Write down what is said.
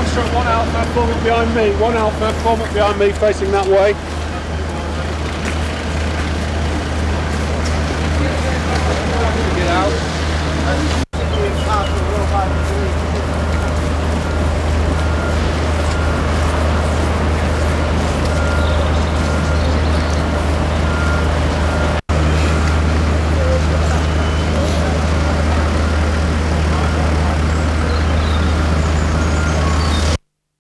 Foxtrot 1 Alpha, form up behind me. 1 Alpha, form up behind me, facing that way.